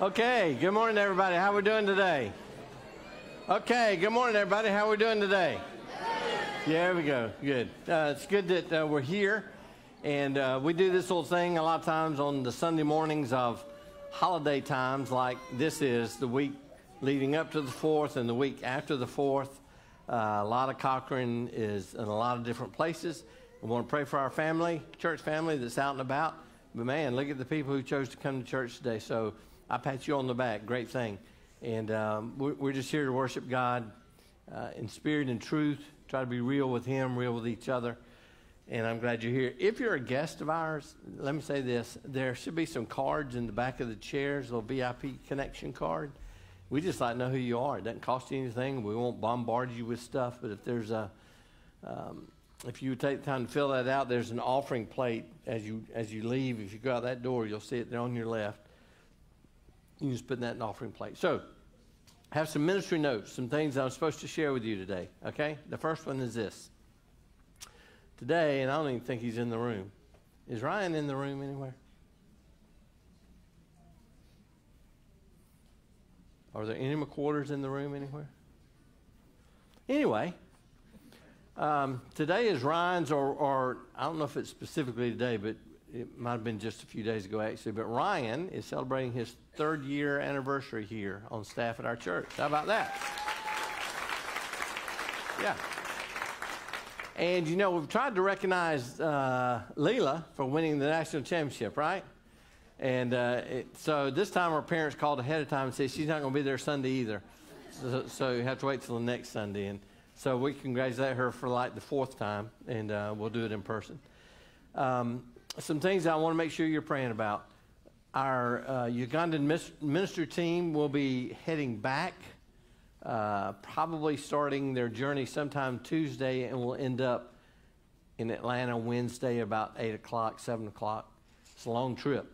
Okay, good morning, everybody. How we doing today? Okay, good morning, everybody. How we doing today? Yeah, there we go. Good. Uh, it's good that uh, we're here, and uh, we do this little thing a lot of times on the Sunday mornings of holiday times, like this is the week leading up to the fourth and the week after the fourth. Uh, a lot of Cochran is in a lot of different places. We want to pray for our family, church family that's out and about. But man, look at the people who chose to come to church today. So I pat you on the back. Great thing. And um, we're, we're, just here to worship God uh, in spirit and truth, try to be real with Him, real with each other. And I'm glad you're here. If you're a guest of ours, let me say this there should be some cards in the back of the chairs, a little VIP connection card. We just like to know who you are. It doesn't cost you anything. We won't bombard you with stuff. But if there's a, um, if you take the time to fill that out, there's an offering plate as you as you leave. If you go out that door, you'll see it there on your left you just put that in offering plate. So, I have some ministry notes, some things I'm supposed to share with you today. Okay? The first one is this. Today, and I don't even think he's in the room. Is Ryan in the room anywhere? Are there any McQuarters in the room anywhere? Anyway, um, today is Ryan's, or, or I don't know if it's specifically today, but it might have been just a few days ago actually, but Ryan is celebrating his third year anniversary here on staff at our church. How about that? Yeah. And you know, we've tried to recognize uh, Leela for winning the national championship, right? And uh, it, so this time her parents called ahead of time and said she's not going to be there Sunday either. So, so, you have to wait till the next Sunday. And so we congratulate her for like the fourth time, and uh, we'll do it in person. Um, some things I want to make sure you're praying about. Our uh, Ugandan minister team will be heading back, uh, probably starting their journey sometime Tuesday, and will end up in Atlanta Wednesday about 8 o'clock, 7 o'clock. It's a long trip.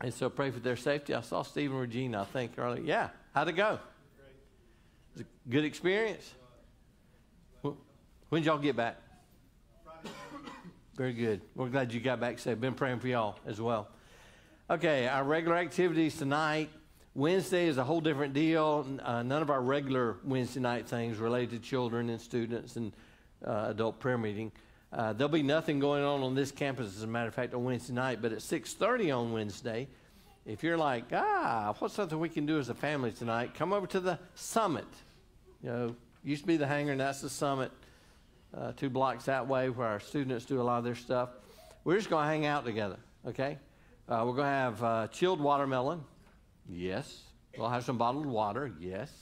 And so pray for their safety. I saw Stephen Regina, I think, earlier. Yeah, how'd it go? It was a good experience? When did y'all get back? Very good. We're glad you got back safe. Been praying for y'all as well. Okay, our regular activities tonight. Wednesday is a whole different deal. Uh, none of our regular Wednesday night things related to children and students and uh, adult prayer meeting. Uh, there'll be nothing going on on this campus, as a matter of fact, on Wednesday night. But at 6:30 on Wednesday, if you're like, ah, what's something we can do as a family tonight? Come over to the summit. You know, used to be the hangar, and that's the summit uh, two blocks that way where our students do a lot of their stuff. We're just going to hang out together, okay? Uh, we're going to have uh, chilled watermelon, yes. We'll have some bottled water, yes.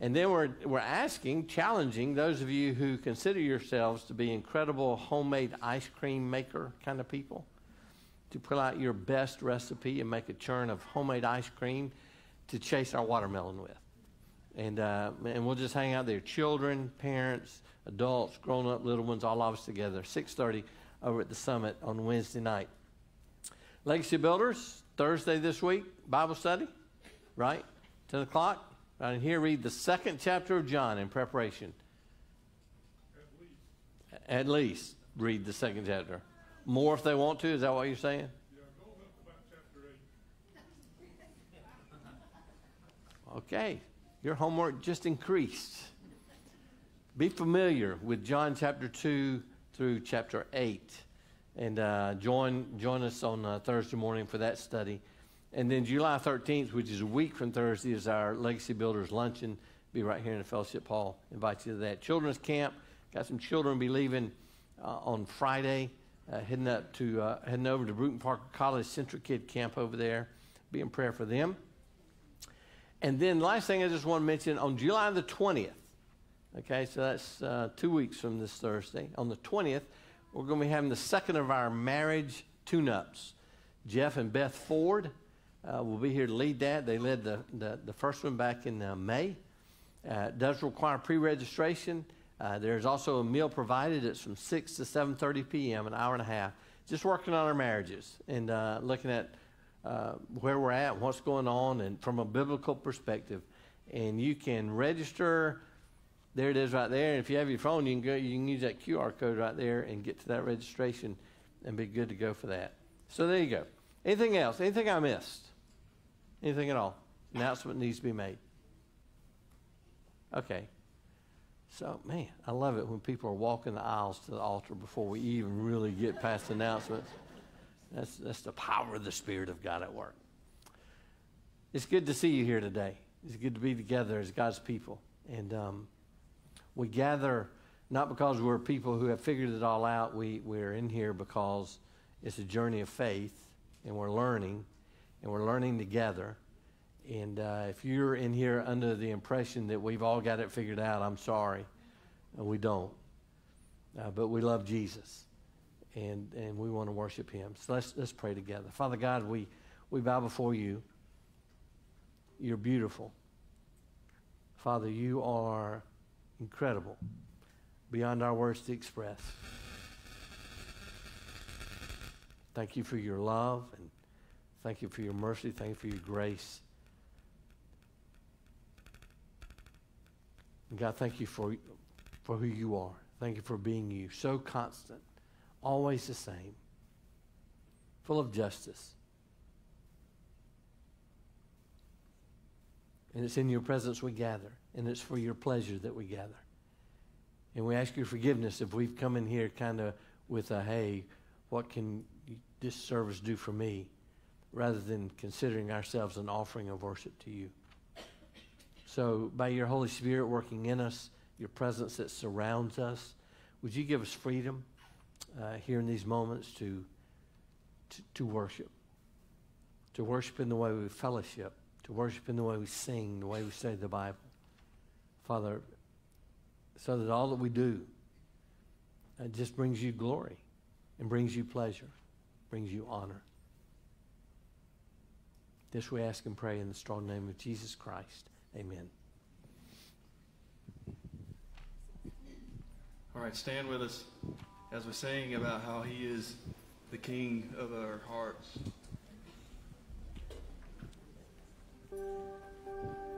And then we're, we're asking, challenging those of you who consider yourselves to be incredible homemade ice cream maker kind of people to pull out your best recipe and make a churn of homemade ice cream to chase our watermelon with. And, uh, and we'll just hang out there. Children, parents, adults, grown up, little ones, all of us together. 6:30 over at the summit on Wednesday night. Legacy Builders Thursday this week Bible study, right? 10 o'clock. Right in here, read the second chapter of John in preparation. At least. At least read the second chapter. More if they want to. Is that what you're saying? Okay, your homework just increased. Be familiar with John chapter 2 through chapter 8. And uh, join, join us on uh, Thursday morning for that study. And then July 13th, which is a week from Thursday, is our Legacy Builders Luncheon. Be right here in the fellowship hall. Invite you to that. Children's camp. Got some children be leaving uh, on Friday, uh, heading up to uh, heading over to Brewton-Parker College Central Kid Camp over there. Be in prayer for them. And then last thing I just want to mention on July the 20th, Okay, so that's uh, two weeks from this Thursday. On the 20th, we're going to be having the second of our marriage tune ups. Jeff and Beth Ford uh, will be here to lead that. They led the, the, the first one back in uh, May. Uh, it does require pre registration. Uh, there's also a meal provided. It's from 6 to 7.30 p.m., an hour and a half. Just working on our marriages and uh, looking at where we're at, what's going on, and from a biblical perspective. And you can register there it is right there. And if you have your phone, you can go. You can use that QR code right there and get to that registration, and be good to go for that. So there you go. Anything else? Anything I missed? Anything at all? Announcement needs to be made. Okay. So, man, I love it when people are walking the aisles to the altar before we even really get past announcements. That's, that's the power of the Spirit of God at work. It's good to see you here today. It's good to be together as God's people. And um, we gather not because we're people who have figured it all out. We, we're in here because it's a journey of faith, and we're learning, and we're learning together. And uh, if you're in here under the impression that we've all got it figured out, I'm sorry. We don't. Uh, but we love Jesus, and, and we want to worship him. So let's, let's pray together. Father God, we, we bow before you. You're beautiful. Father, you are incredible, beyond our words to express. Thank you for your love, and thank you for your mercy. Thank you for your grace. And God, thank you for, for who you are. Thank you for being you, so constant, always the same, full of justice. And it's in your presence we gather, and it's for your pleasure that we gather. And we ask your forgiveness if we've come in here kind of with a, hey, what can this service do for me, rather than considering ourselves an offering of worship to you. So, by your Holy Spirit working in us, your presence that surrounds us, would you give us freedom uh, here in these moments to, to, to worship? To worship in the way we fellowship, to worship in the way we sing, the way we study the Bible. Father, so that all that we do uh, just brings you glory and brings you pleasure, brings you honor. This we ask and pray in the strong name of Jesus Christ. Amen. All right, stand with us as we sing about how He is the King of our hearts. うん。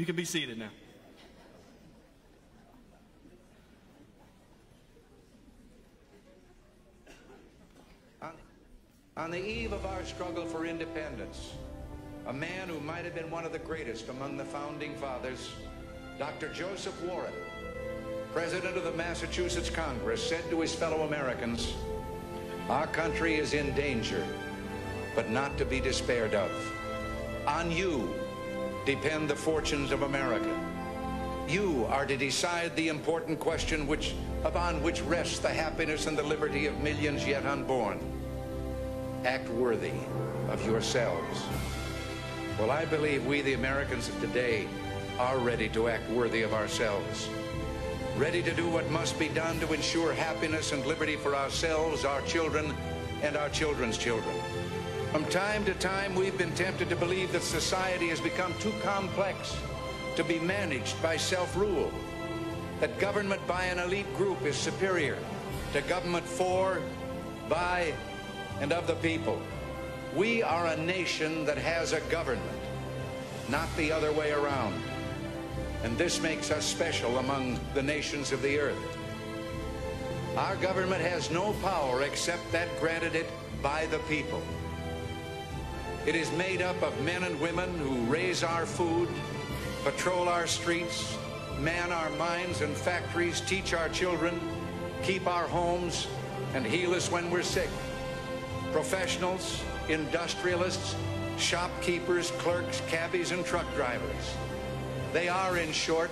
You can be seated now. On, on the eve of our struggle for independence, a man who might have been one of the greatest among the founding fathers, Dr. Joseph Warren, president of the Massachusetts Congress, said to his fellow Americans, Our country is in danger, but not to be despaired of. On you depend the fortunes of America. You are to decide the important question which, upon which rests the happiness and the liberty of millions yet unborn. Act worthy of yourselves. Well, I believe we, the Americans of today, are ready to act worthy of ourselves. Ready to do what must be done to ensure happiness and liberty for ourselves, our children, and our children's children. From time to time, we've been tempted to believe that society has become too complex to be managed by self-rule, that government by an elite group is superior to government for, by, and of the people. We are a nation that has a government, not the other way around. And this makes us special among the nations of the earth. Our government has no power except that granted it by the people. It is made up of men and women who raise our food, patrol our streets, man our mines and factories, teach our children, keep our homes, and heal us when we're sick. Professionals, industrialists, shopkeepers, clerks, cabbies, and truck drivers. They are, in short,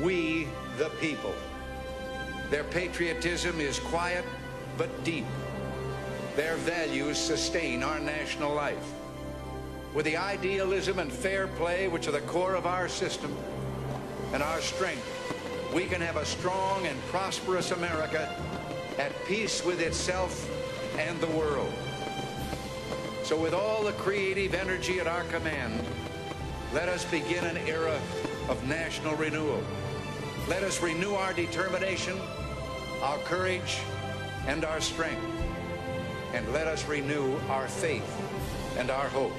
we the people. Their patriotism is quiet but deep. Their values sustain our national life. With the idealism and fair play which are the core of our system and our strength, we can have a strong and prosperous America at peace with itself and the world. So with all the creative energy at our command, let us begin an era of national renewal. Let us renew our determination, our courage, and our strength. And let us renew our faith and our hope.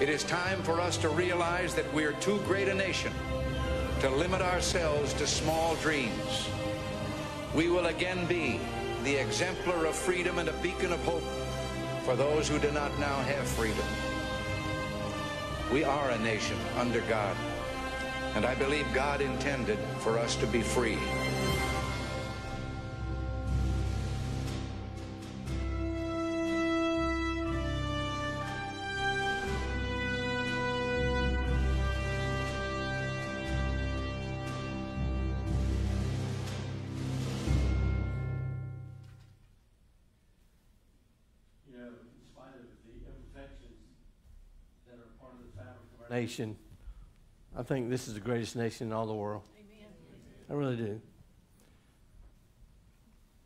It is time for us to realize that we're too great a nation to limit ourselves to small dreams. We will again be the exemplar of freedom and a beacon of hope for those who do not now have freedom. We are a nation under God, and I believe God intended for us to be free. Nation, I think this is the greatest nation in all the world. Amen. I really do.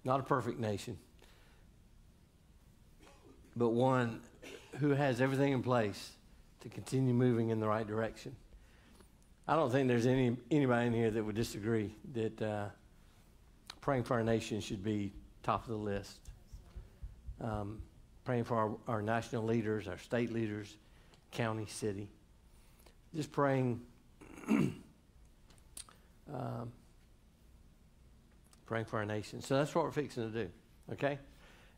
Not a perfect nation, but one who has everything in place to continue moving in the right direction. I don't think there's any anybody in here that would disagree that uh, praying for our nation should be top of the list. Um, praying for our, our national leaders, our state leaders, county, city. Just praying, um, praying for our nation. So that's what we're fixing to do. Okay.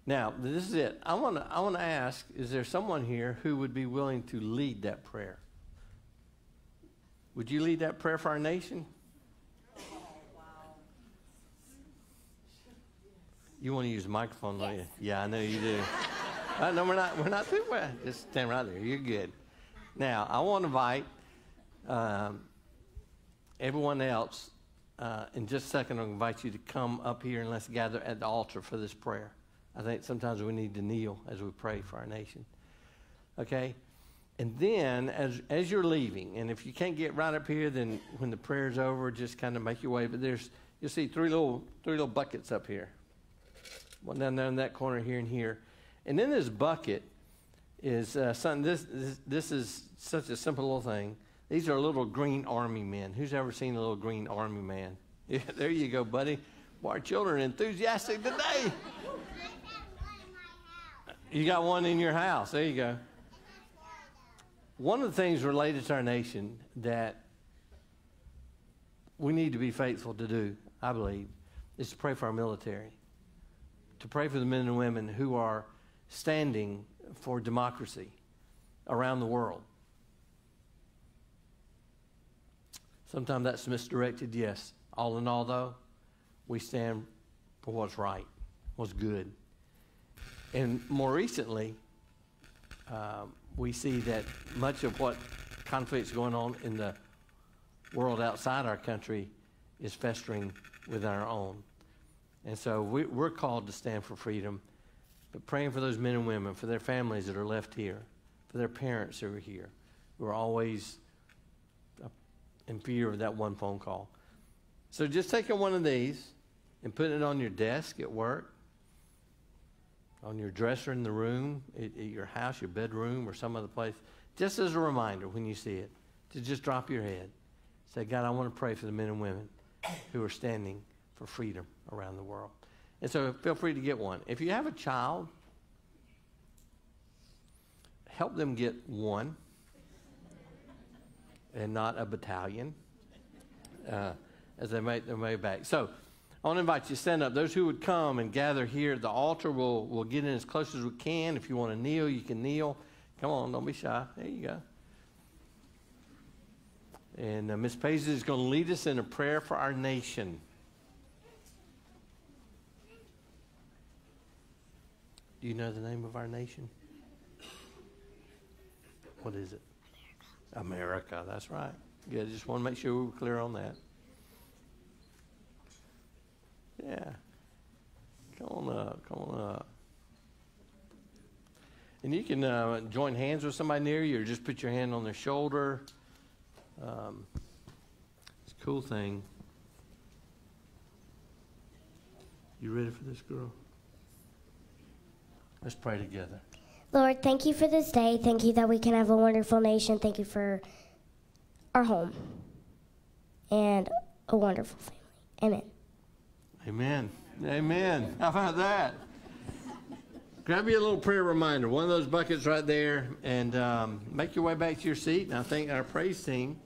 Now this is it. I want to. I want to ask: Is there someone here who would be willing to lead that prayer? Would you lead that prayer for our nation? You want to use a microphone, don't you? Yeah, I know you do. uh, no, we're not. We're not too well. Just stand right there. You're good. Now, I want to invite um, everyone else. Uh, in just a second, I'll invite you to come up here and let's gather at the altar for this prayer. I think sometimes we need to kneel as we pray for our nation. Okay? And then, as, as you're leaving, and if you can't get right up here, then when the prayer's over, just kind of make your way. But there's, you'll see three little, three little buckets up here one down there in that corner here and here. And in this bucket is uh, something, this, this, this is such a simple little thing. These are little green army men. Who's ever seen a little green army man? Yeah, there you go, buddy. Boy, our children are enthusiastic today. You got one in your house. There you go. One of the things related to our nation that we need to be faithful to do, I believe, is to pray for our military to pray for the men and women who are standing for democracy around the world. Sometimes that's misdirected, yes. All in all, though, we stand for what's right, what's good. And more recently, uh, we see that much of what conflicts going on in the world outside our country is festering within our own. And so we, we're called to stand for freedom, but praying for those men and women, for their families that are left here, for their parents who are here, who are always in fear of that one phone call. So just taking one of these and putting it on your desk at work, on your dresser in the room, at, at your house, your bedroom, or some other place, just as a reminder when you see it, to just drop your head. Say, God, I want to pray for the men and women who are standing for freedom around the world. And so feel free to get one. If you have a child, help them get one and not a battalion uh, as they make their way back. So I want to invite you to stand up. Those who would come and gather here at the altar, we'll, we'll get in as close as we can. If you want to kneel, you can kneel. Come on, don't be shy. There you go. And uh, Miss Paisley is going to lead us in a prayer for our nation. Do you know the name of our nation? What is it? America. That's right. Yeah, just want to make sure we were clear on that. Yeah. Come on up. Come on up. And you can uh, join hands with somebody near you or just put your hand on their shoulder. Um, it's a cool thing. You ready for this, girl? Let's pray together. Lord, thank you for this day. Thank you that we can have a wonderful nation. Thank you for our home and a wonderful family. Amen. Amen. Amen. How about that? Grab you a little prayer reminder, one of those buckets right there, and um, make your way back to your seat. And I think our praise team.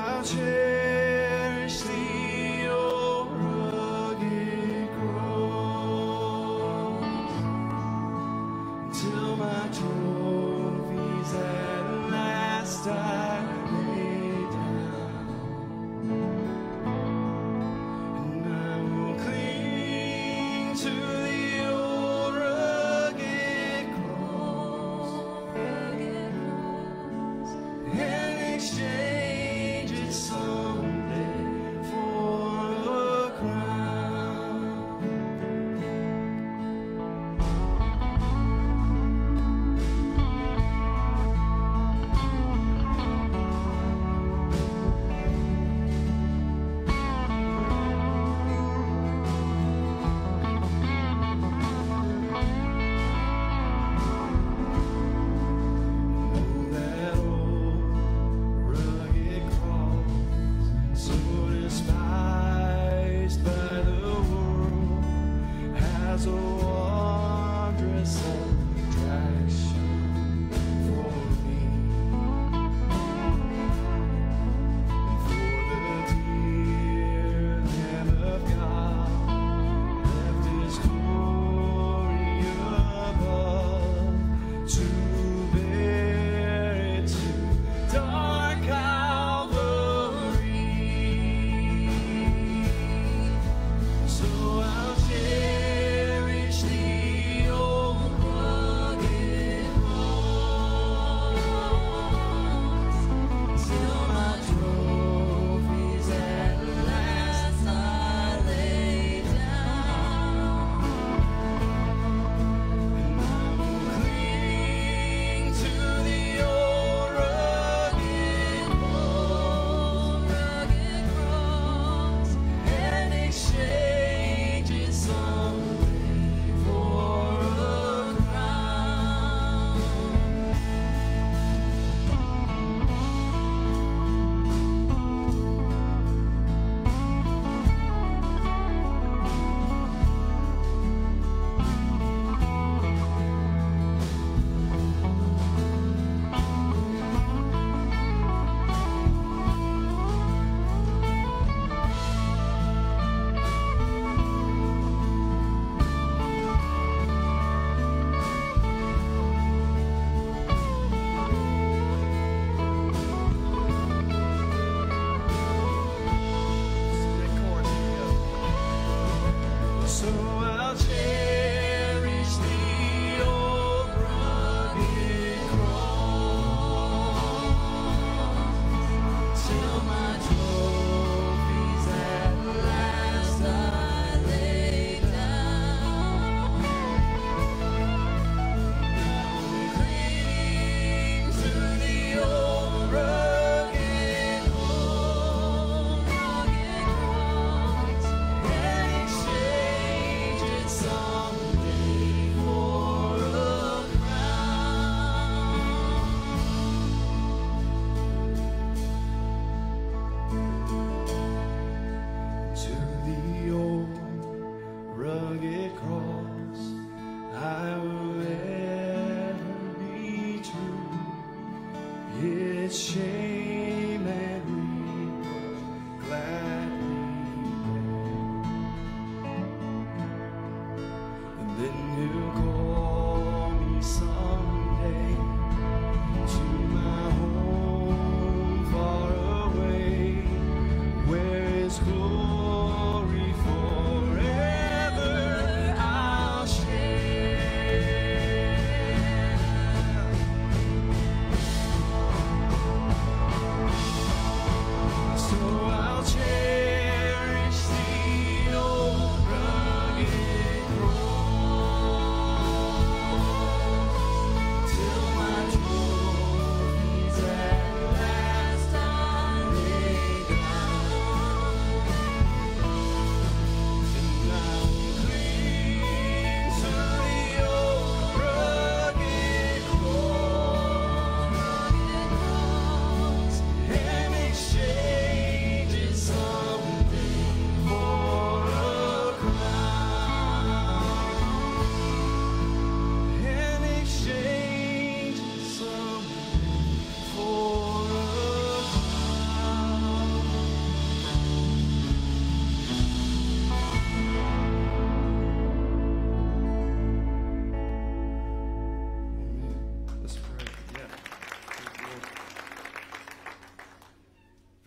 So I'll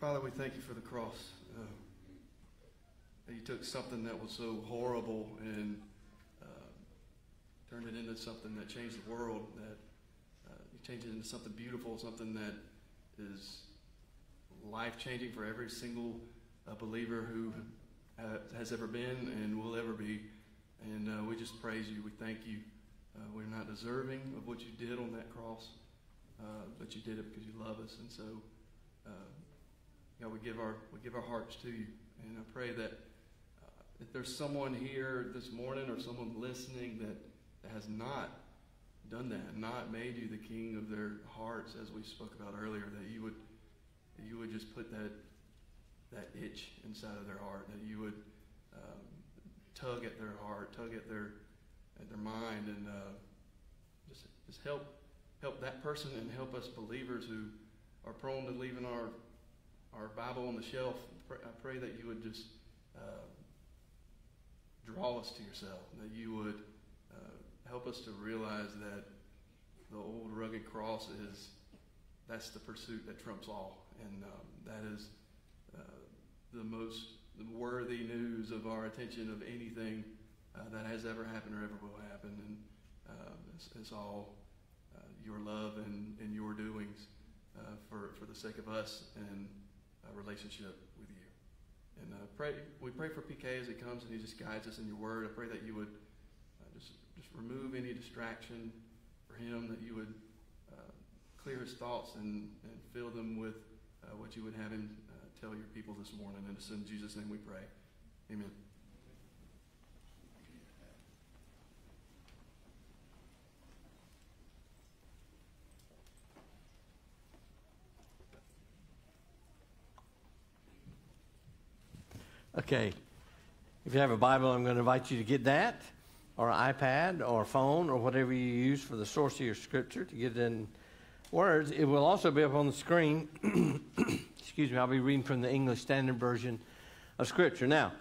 Father, we thank you for the cross. Uh, you took something that was so horrible and uh, turned it into something that changed the world. That uh, you changed it into something beautiful, something that is life changing for every single uh, believer who has ever been and will ever be. And uh, we just praise you. We thank you. Uh, we're not deserving of what you did on that cross, but you did it because you love us. And so, God, we give our we give our hearts to you. And I pray that uh, if there's someone here this morning or someone listening that, has not done that, not made you the king of their hearts, as we spoke about earlier, that you would you would just put that that itch inside of their heart, that you would um, tug at their heart, tug at their at their mind, and uh, just just help help that person and help us believers who are prone to leaving our our Bible on the shelf. I pray that you would just uh, draw us to yourself, that you would uh, help us to realize that the old rugged cross is that's the pursuit that trumps all, and um, that is uh, the most worthy news of our attention of anything uh, that has ever happened or ever will happen, and uh, it's, it's all uh, your love and, and your doings uh, for for the sake of us and a relationship with you. And uh, pray, we pray for PK as he comes and he just guides us in your word. I pray that you would uh, just just remove any distraction for him, that you would uh, clear his thoughts and, and fill them with uh, what you would have him uh, tell your people this morning. And it's in Jesus' name we pray. Amen. Okay. If you have a Bible, I'm going to invite you to get that, or an iPad, or a phone, or whatever you use for the source of your scripture to get it in words. It will also be up on the screen. Excuse me, I'll be reading from the English Standard Version of Scripture. Now,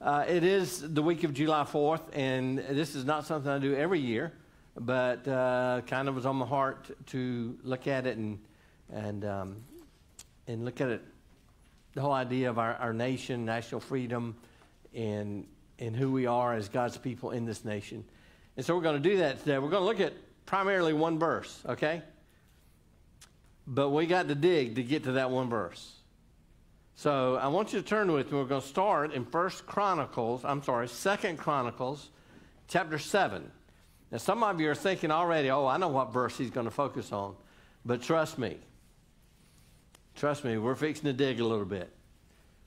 uh, it is the week of July 4th, and this is not something I do every year, but uh, kind of was on my heart to look at it and, and, um, and look at it the whole idea of our, our nation, national freedom, and, and who we are as God's people in this nation. And so we're going to do that today. We're going to look at primarily one verse, okay? But we got to dig to get to that one verse. So I want you to turn with me. We're going to start in First Chronicles, I'm sorry, Second Chronicles, chapter 7. Now, some of you are thinking already, oh, I know what verse he's going to focus on. But trust me, Trust me, we're fixing to dig a little bit.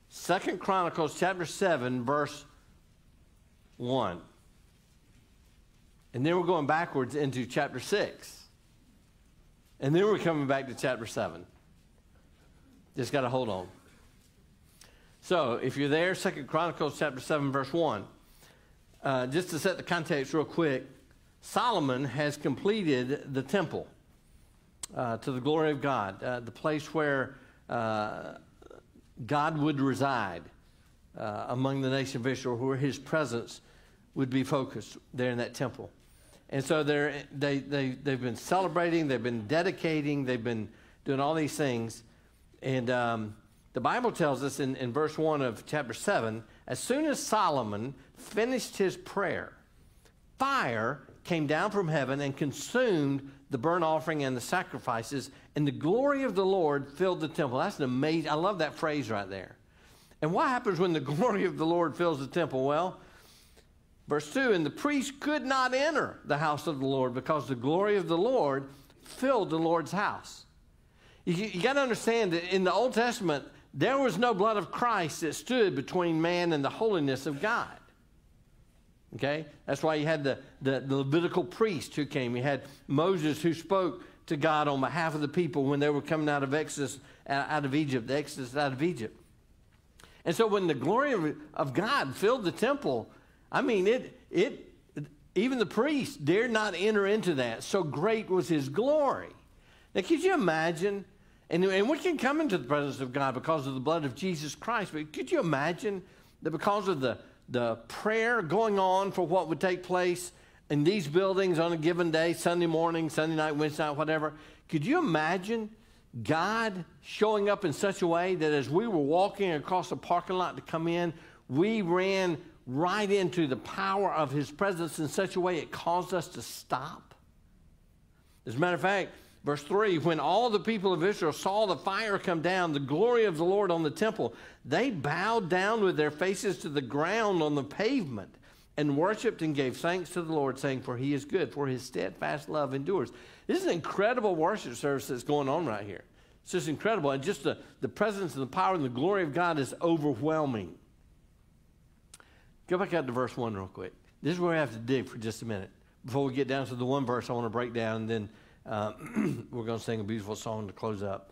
Second Chronicles chapter 7, verse 1. And then we're going backwards into chapter 6. And then we're coming back to chapter 7. Just got to hold on. So, if you're there, Second Chronicles chapter 7, verse 1. Uh, just to set the context real quick, Solomon has completed the temple uh, to the glory of God, uh, the place where uh, God would reside uh, among the nation of Israel, where his presence would be focused there in that temple. And so they're, they, they, they've been celebrating, they've been dedicating, they've been doing all these things. And um, the Bible tells us in, in verse 1 of chapter 7 as soon as Solomon finished his prayer, fire came down from heaven and consumed the burnt offering and the sacrifices, and the glory of the Lord filled the temple. That's an amazing, I love that phrase right there. And what happens when the glory of the Lord fills the temple? Well, verse 2 and the priest could not enter the house of the Lord because the glory of the Lord filled the Lord's house. You, you got to understand that in the Old Testament, there was no blood of Christ that stood between man and the holiness of God. Okay? That's why you had the, the, the, Levitical priest who came. You had Moses who spoke to God on behalf of the people when they were coming out of Exodus, out of Egypt, the Exodus out of Egypt. And so when the glory of, God filled the temple, I mean, it, it, even the priests dared not enter into that. So great was his glory. Now, could you imagine? And, and we can come into the presence of God because of the blood of Jesus Christ, but could you imagine that because of the the prayer going on for what would take place in these buildings on a given day, Sunday morning, Sunday night, Wednesday night, whatever. Could you imagine God showing up in such a way that as we were walking across the parking lot to come in, we ran right into the power of His presence in such a way it caused us to stop? As a matter of fact, Verse 3 When all the people of Israel saw the fire come down, the glory of the Lord on the temple, they bowed down with their faces to the ground on the pavement and worshiped and gave thanks to the Lord, saying, For he is good, for his steadfast love endures. This is an incredible worship service that's going on right here. It's just incredible. And just the, the presence and the power and the glory of God is overwhelming. Go back out to verse 1 real quick. This is where I have to dig for just a minute. Before we get down to the one verse I want to break down, and then uh, we're going to sing a beautiful song to close up.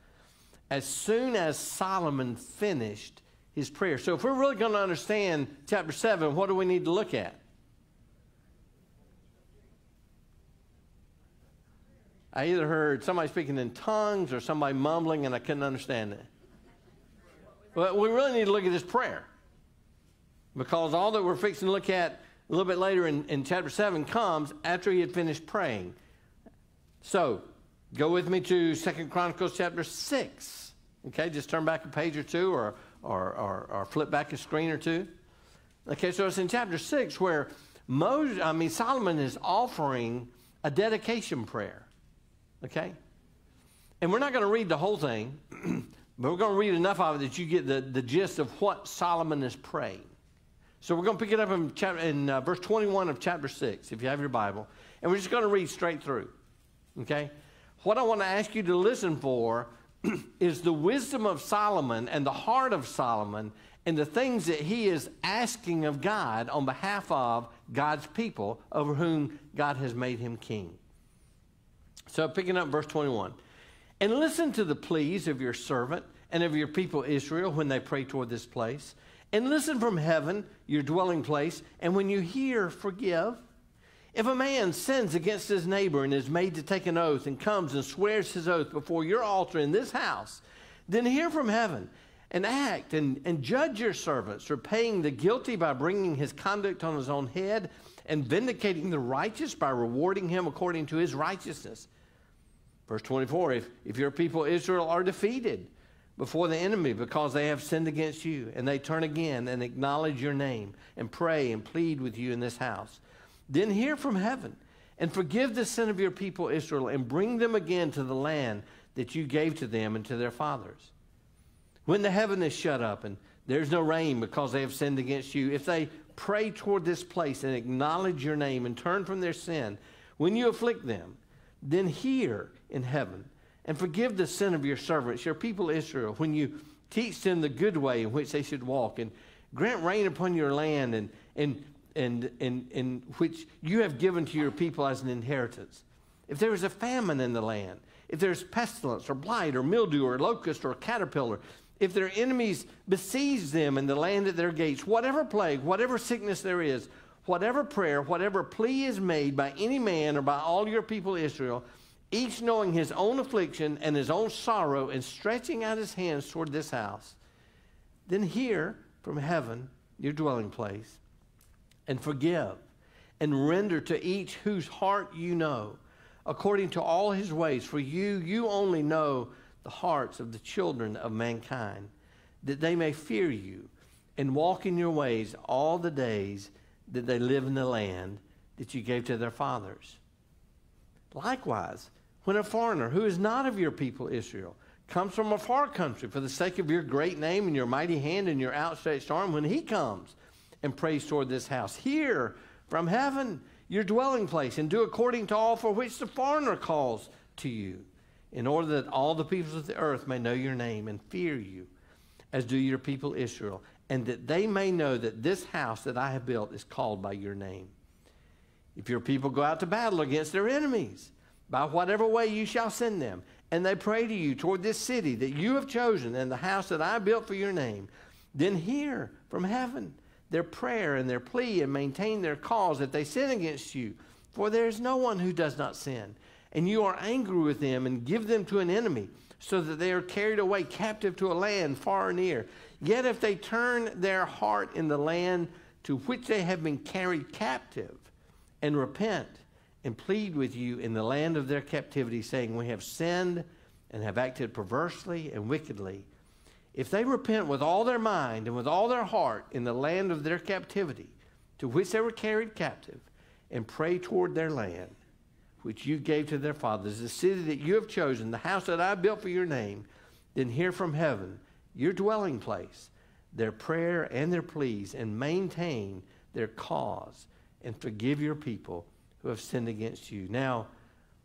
As soon as Solomon finished his prayer. So, if we're really going to understand chapter 7, what do we need to look at? I either heard somebody speaking in tongues or somebody mumbling, and I couldn't understand it. But we really need to look at this prayer. Because all that we're fixing to look at a little bit later in, in chapter 7 comes after he had finished praying. So, go with me to Second Chronicles chapter 6. Okay, just turn back a page or two or, or, or, or flip back a screen or two. Okay, so it's in chapter 6 where Moses, I mean, Solomon is offering a dedication prayer. Okay? And we're not going to read the whole thing, but we're going to read enough of it that you get the, the gist of what Solomon is praying. So we're going to pick it up in, chapter, in uh, verse 21 of chapter 6, if you have your Bible. And we're just going to read straight through. Okay? What I want to ask you to listen for is the wisdom of Solomon and the heart of Solomon and the things that he is asking of God on behalf of God's people over whom God has made him king. So, picking up verse 21. And listen to the pleas of your servant and of your people Israel when they pray toward this place. And listen from heaven, your dwelling place, and when you hear, forgive if a man sins against his neighbor and is made to take an oath and comes and swears his oath before your altar in this house, then hear from heaven and act and, and judge your servants, repaying the guilty by bringing his conduct on his own head and vindicating the righteous by rewarding him according to his righteousness. Verse 24 if, if your people Israel are defeated before the enemy because they have sinned against you, and they turn again and acknowledge your name and pray and plead with you in this house, then hear from heaven and forgive the sin of your people Israel and bring them again to the land that you gave to them and to their fathers. When the heaven is shut up and there's no rain because they have sinned against you, if they pray toward this place and acknowledge your name and turn from their sin, when you afflict them, then hear in heaven and forgive the sin of your servants, your people Israel, when you teach them the good way in which they should walk, and grant rain upon your land and, and and, and, and which you have given to your people as an inheritance. If there is a famine in the land, if there's pestilence or blight or mildew or locust or caterpillar, if their enemies besiege them in the land at their gates, whatever plague, whatever sickness there is, whatever prayer, whatever plea is made by any man or by all your people Israel, each knowing his own affliction and his own sorrow, and stretching out his hands toward this house, then hear from heaven, your dwelling place, and forgive, and render to each whose heart you know, according to all his ways. For you, you only know the hearts of the children of mankind, that they may fear you and walk in your ways all the days that they live in the land that you gave to their fathers. Likewise, when a foreigner who is not of your people Israel comes from a far country for the sake of your great name and your mighty hand and your outstretched arm, when he comes and prays toward this house, hear from heaven your dwelling place and do according to all for which the foreigner calls to you, in order that all the peoples of the earth may know your name and fear you, as do your people Israel, and that they may know that this house that I have built is called by your name. If your people go out to battle against their enemies, by whatever way you shall send them, and they pray to you toward this city that you have chosen and the house that I built for your name, then hear from heaven their prayer and their plea and maintain their cause if they sin against you. For there is no one who does not sin. And you are angry with them and give them to an enemy, so that they are carried away captive to a land far or near. Yet if they turn their heart in the land to which they have been carried captive and repent and plead with you in the land of their captivity, saying, We have sinned and have acted perversely and wickedly, if they repent with all their mind and with all their heart in the land of their captivity, to which they were carried captive, and pray toward their land, which you gave to their fathers, the city that you have chosen, the house that I built for your name, then hear from heaven, your dwelling place, their prayer and their pleas, and maintain their cause, and forgive your people who have sinned against you. Now,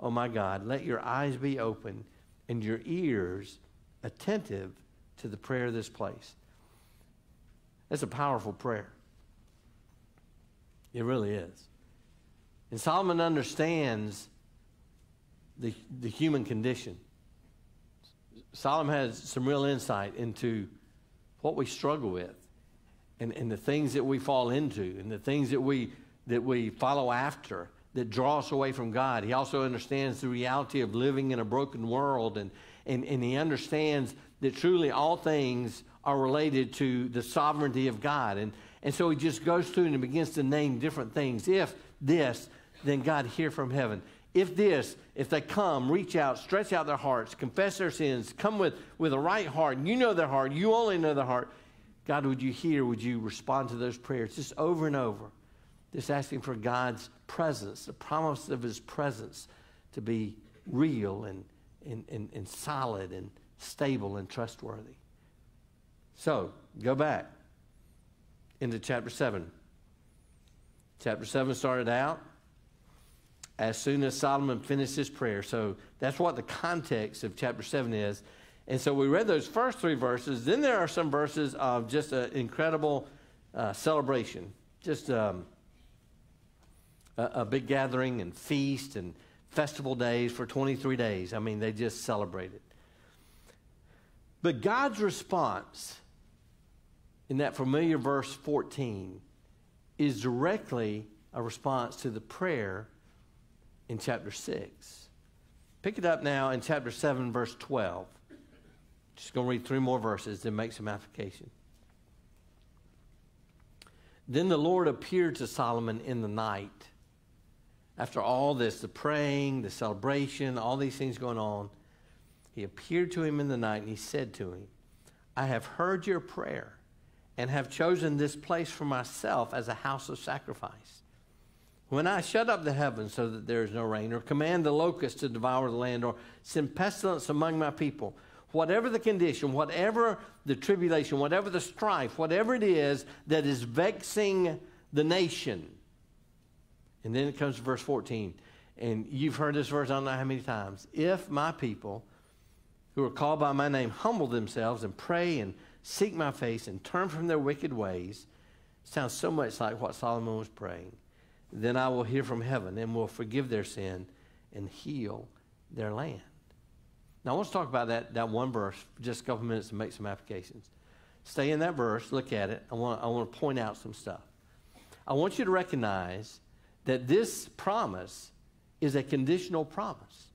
oh my God, let your eyes be open and your ears attentive to the prayer of this place. That's a powerful prayer. It really is. And Solomon understands the, the human condition. Solomon has some real insight into what we struggle with and, and the things that we fall into and the things that we, that we follow after that draw us away from God. He also understands the reality of living in a broken world and, and, and he understands that truly all things are related to the sovereignty of God. And, and so he just goes through and begins to name different things. If this, then God hear from heaven. If this, if they come, reach out, stretch out their hearts, confess their sins, come with, with a right heart, you know their heart, you only know their heart. God, would you hear? Would you respond to those prayers just over and over? Just asking for God's presence, the promise of his presence to be real and, and, and, and solid and stable and trustworthy. So, go back into chapter 7. Chapter 7 started out as soon as Solomon finished his prayer. So, that's what the context of chapter 7 is. And so, we read those first three verses. Then there are some verses of just an incredible uh, celebration. Just um, a, a big gathering and feast and festival days for 23 days. I mean, they just celebrated. But God's response in that familiar verse 14 is directly a response to the prayer in chapter 6. Pick it up now in chapter 7, verse 12. Just going to read three more verses and make some application. Then the Lord appeared to Solomon in the night. After all this, the praying, the celebration, all these things going on, he appeared to him in the night and he said to him, I have heard your prayer and have chosen this place for myself as a house of sacrifice. When I shut up the heavens so that there is no rain, or command the locusts to devour the land, or send pestilence among my people, whatever the condition, whatever the tribulation, whatever the strife, whatever it is that is vexing the nation. And then it comes to verse 14. And you've heard this verse I don't know how many times. If my people, who are called by my name humble themselves and pray and seek my face and turn from their wicked ways, sounds so much like what Solomon was praying, then I will hear from heaven and will forgive their sin and heal their land. Now, I want to talk about that, that one verse just a couple minutes and make some applications. Stay in that verse, look at it. I want, I want to point out some stuff. I want you to recognize that this promise is a conditional promise.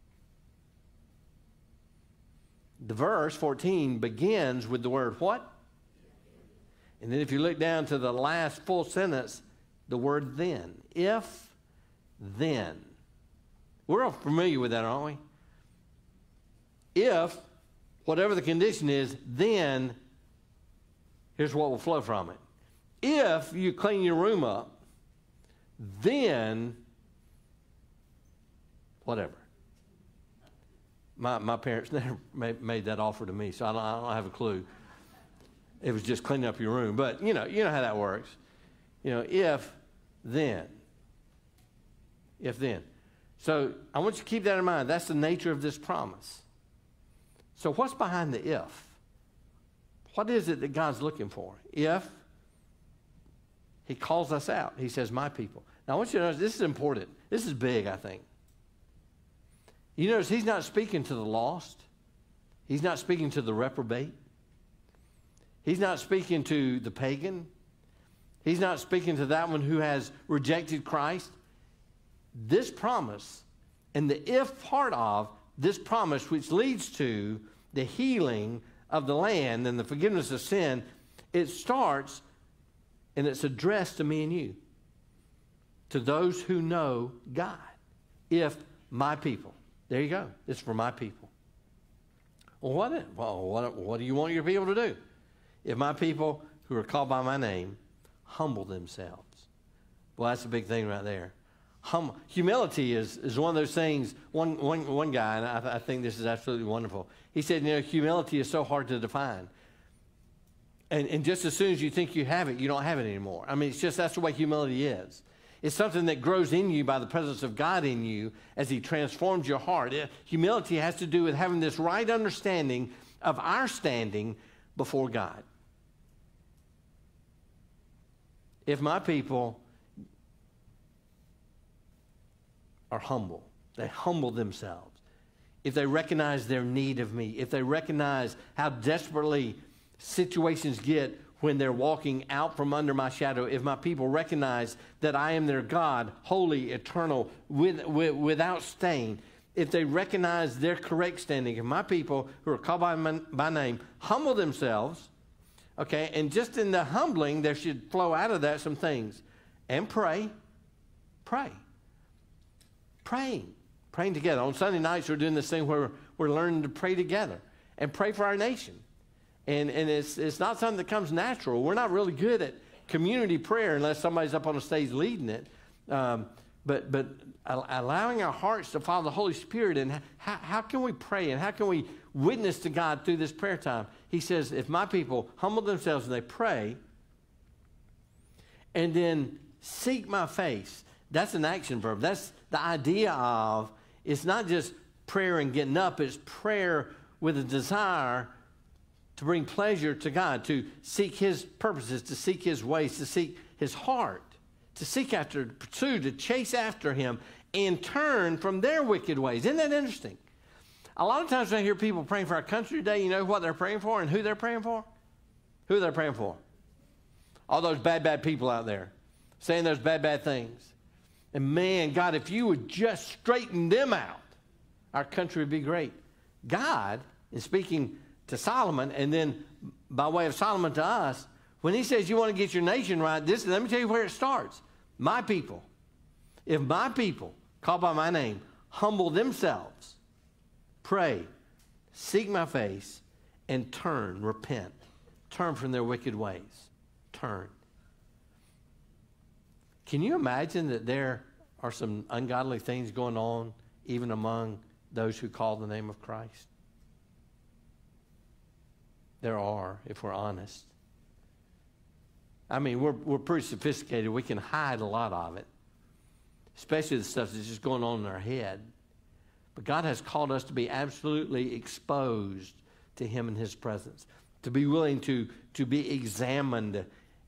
The verse 14 begins with the word what? And then if you look down to the last full sentence, the word then. If then. We're all familiar with that, aren't we? If, whatever the condition is, then here's what will flow from it. If you clean your room up, then whatever. My, my parents never made, that offer to me, so I don't, I don't have a clue. It was just cleaning up your room. But you know, you know how that works. You know, if, then. If then. So I want you to keep that in mind. That's the nature of this promise. So what's behind the if? What is it that God's looking for? If He calls us out, He says, My people. Now I want you to notice this is important. This is big, I think. You notice He's not speaking to the lost, He's not speaking to the reprobate. He's not speaking to the pagan. He's not speaking to that one who has rejected Christ. This promise and the if part of this promise, which leads to the healing of the land and the forgiveness of sin, it starts and it's addressed to me and you, to those who know God. If my people, there you go, it's for my people. Well, what, well, what, what do you want your people to do? If my people who are called by my name humble themselves. Well, that's a big thing right there. Hum, humility is, is one of those things. One, one, one guy, and I, I think this is absolutely wonderful, he said, You know, humility is so hard to define. And, and just as soon as you think you have it, you don't have it anymore. I mean, it's just that's the way humility is. It's something that grows in you by the presence of God in you as He transforms your heart. Uh, humility has to do with having this right understanding of our standing before God. if my people are humble, they humble themselves, if they recognize their need of me, if they recognize how desperately situations get when they're walking out from under my shadow, if my people recognize that I am their God, holy, eternal, with, with, without stain, if they recognize their correct standing, if my people who are called by, my, by name humble themselves, Okay, and just in the humbling, there should flow out of that some things. And pray. Pray. Praying. Praying together. On Sunday nights, we're doing this thing where we're learning to pray together and pray for our nation. And, and it's, it's not something that comes natural. We're not really good at community prayer unless somebody's up on the stage leading it. Um, but, but allowing our hearts to follow the Holy Spirit and how, how can we pray and how can we witness to God through this prayer time? he says, if my people humble themselves and they pray and then seek my face, that's an action verb. That's the idea of it's not just prayer and getting up, it's prayer with a desire to bring pleasure to God, to seek His purposes, to seek His ways, to seek His heart, to seek after, to pursue, to chase after Him, and turn from their wicked ways. Isn't that interesting? A lot of times when I hear people praying for our country today, you know what they're praying for and who they're praying for? Who they're praying for? All those bad, bad people out there saying those bad, bad things. And man, God, if you would just straighten them out, our country would be great. God is speaking to Solomon, and then by way of Solomon to us, when he says you want to get your nation right, this let me tell you where it starts. My people. If my people, called by my name, humble themselves Pray, seek my face, and turn, repent. Turn from their wicked ways. Turn. Can you imagine that there are some ungodly things going on even among those who call the name of Christ? There are, if we're honest. I mean, we're, we're pretty sophisticated. We can hide a lot of it, especially the stuff that's just going on in our head. But God has called us to be absolutely exposed to Him in His presence, to be willing to, to be examined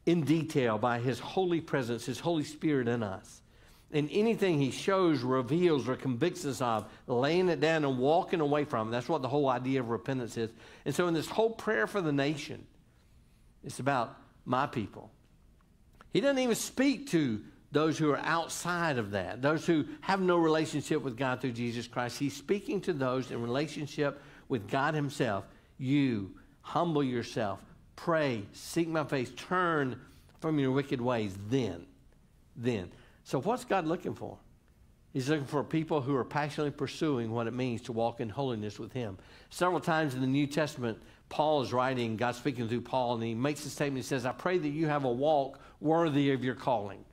in detail by His holy presence, His Holy Spirit in us. And anything He shows, reveals, or convicts us of, laying it down and walking away from. That's what the whole idea of repentance is. And so, in this whole prayer for the nation, it's about my people. He doesn't even speak to those who are outside of that, those who have no relationship with God through Jesus Christ. He's speaking to those in relationship with God Himself, you humble yourself, pray, seek my face, turn from your wicked ways, then, then. So, what's God looking for? He's looking for people who are passionately pursuing what it means to walk in holiness with Him. Several times in the New Testament, Paul is writing, God speaking through Paul, and he makes a statement. He says, I pray that you have a walk worthy of your calling.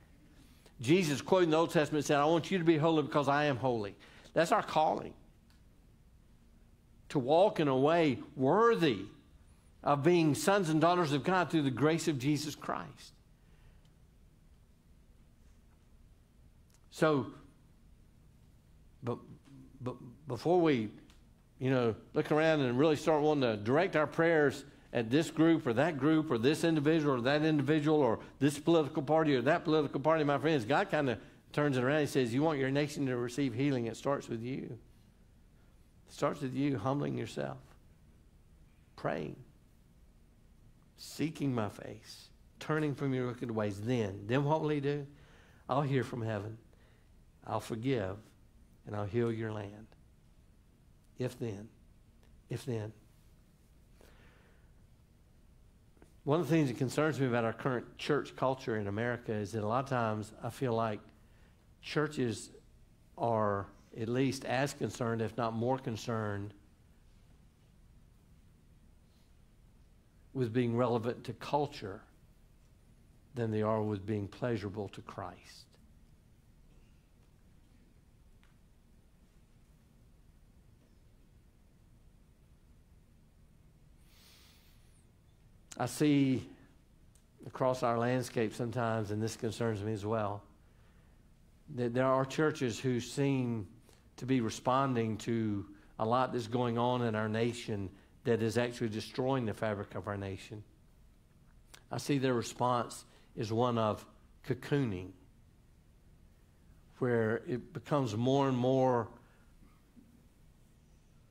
Jesus, quoting the Old Testament, said, I want you to be holy because I am holy. That's our calling. To walk in a way worthy of being sons and daughters of God through the grace of Jesus Christ. So, but, but before we, you know, look around and really start wanting to direct our prayers at this group or that group or this individual or that individual or this political party or that political party, my friends, God kind of turns it around and says, You want your nation to receive healing? It starts with you. It starts with you humbling yourself, praying, seeking my face, turning from your wicked ways. Then, then what will He do? I'll hear from heaven. I'll forgive and I'll heal your land. If then, if then. One of the things that concerns me about our current church culture in America is that a lot of times I feel like churches are at least as concerned, if not more concerned, with being relevant to culture than they are with being pleasurable to Christ. I see across our landscape sometimes, and this concerns me as well, that there are churches who seem to be responding to a lot that's going on in our nation that is actually destroying the fabric of our nation. I see their response is one of cocooning, where it becomes more and more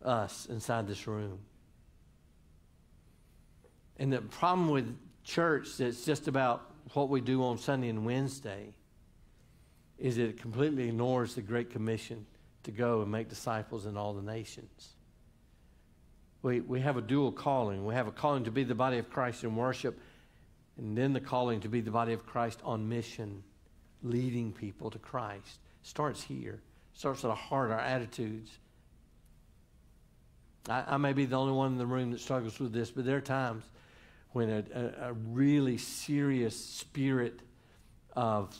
us inside this room. And the problem with church that's just about what we do on Sunday and Wednesday is that it completely ignores the Great Commission to go and make disciples in all the nations. We, we have a dual calling. We have a calling to be the body of Christ in worship, and then the calling to be the body of Christ on mission, leading people to Christ. Starts here, starts at our heart, our attitudes. I, I may be the only one in the room that struggles with this, but there are times when a, a, a really serious spirit of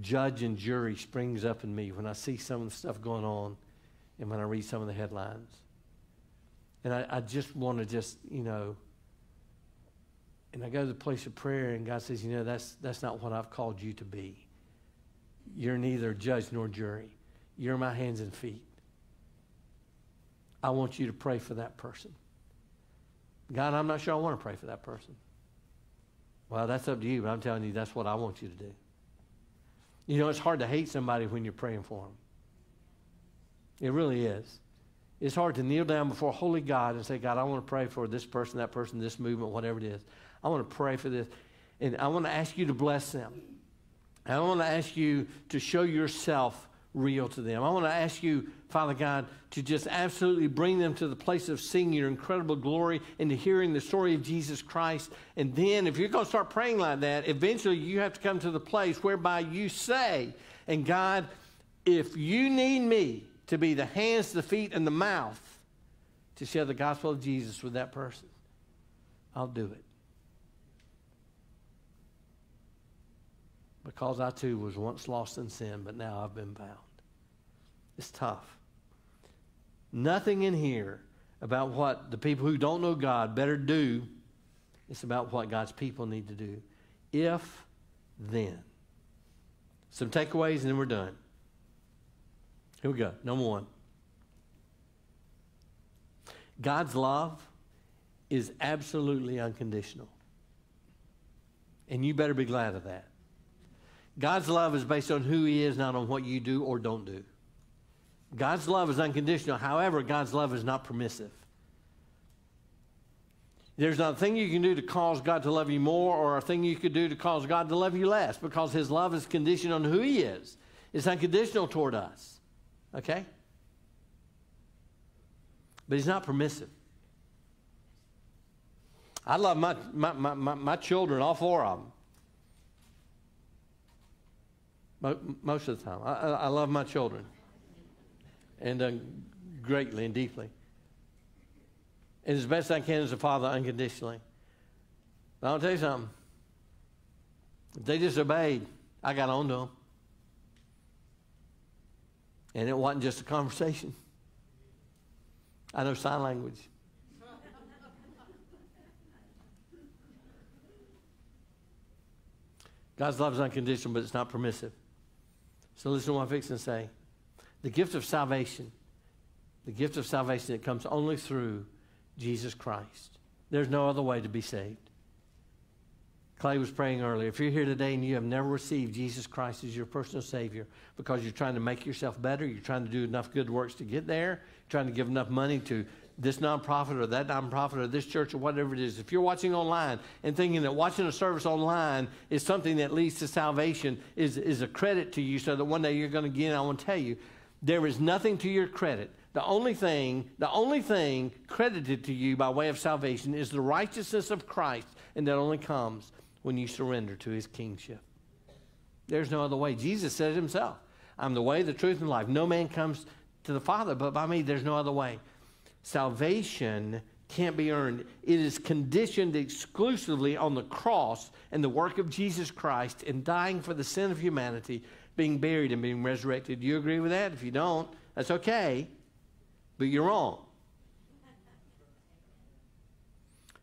judge and jury springs up in me when I see some of the stuff going on and when I read some of the headlines. And I, I just want to just, you know, and I go to the place of prayer and God says, you know, that's, that's not what I've called you to be. You're neither judge nor jury. You're my hands and feet. I want you to pray for that person. God, I'm not sure I want to pray for that person. Well, that's up to you, but I'm telling you, that's what I want you to do. You know, it's hard to hate somebody when you're praying for them. It really is. It's hard to kneel down before holy God and say, God, I want to pray for this person, that person, this movement, whatever it is. I want to pray for this. And I want to ask you to bless them. I want to ask you to show yourself real to them. I want to ask you, Father God, to just absolutely bring them to the place of seeing your incredible glory and to hearing the story of Jesus Christ. And then, if you're going to start praying like that, eventually you have to come to the place whereby you say, and God, if you need me to be the hands, the feet, and the mouth to share the gospel of Jesus with that person, I'll do it. Because I too was once lost in sin, but now I've been found. It's tough. Nothing in here about what the people who don't know God better do. It's about what God's people need to do. If then. Some takeaways and then we're done. Here we go. Number one God's love is absolutely unconditional. And you better be glad of that. God's love is based on who He is, not on what you do or don't do. God's love is unconditional. However, God's love is not permissive. There's not a thing you can do to cause God to love you more or a thing you could do to cause God to love you less because His love is conditioned on who He is. It's unconditional toward us. Okay? but He's not permissive. I love my, my, my, my, my children, all four of them. Most of the time. I, I I love my children. And uh, greatly and deeply. And as best I can as a father, unconditionally. But I'll tell you something. If they disobeyed, I got on to them. And it wasn't just a conversation. I know sign language. God's love is unconditional, but it's not permissive. So listen to what I'm fixing to say. The gift of salvation, the gift of salvation, it comes only through Jesus Christ. There's no other way to be saved. Clay was praying earlier. If you're here today and you have never received Jesus Christ as your personal Savior because you're trying to make yourself better, you're trying to do enough good works to get there, trying to give enough money to this nonprofit or that nonprofit or this church or whatever it is, if you're watching online and thinking that watching a service online is something that leads to salvation, is, is a credit to you so that one day you're going to get I want to tell you, there is nothing to your credit. The only thing, the only thing credited to you by way of salvation is the righteousness of Christ, and that only comes when you surrender to his kingship. There's no other way. Jesus said it himself. I'm the way, the truth, and life. No man comes to the Father but by me. There's no other way. Salvation can't be earned. It is conditioned exclusively on the cross and the work of Jesus Christ in dying for the sin of humanity, being buried and being resurrected. Do you agree with that? If you don't, that's okay, but you're wrong.